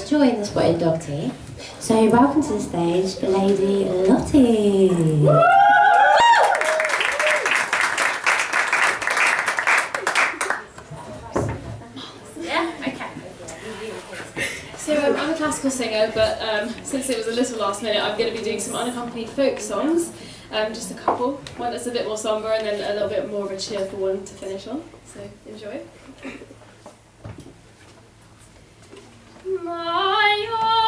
joy in the spotted dog team, So welcome to the stage, Lady Lottie. Yeah, okay. So um, I'm a classical singer, but um, since it was a little last minute, I'm going to be doing some unaccompanied folk songs. Um, just a couple. One that's a bit more somber, and then a little bit more of a cheerful one to finish on. So enjoy. My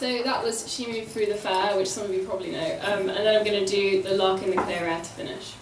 So that was She Moved Through the Fair, which some of you probably know. Um, and then I'm going to do The Lark in the Clear Air to finish.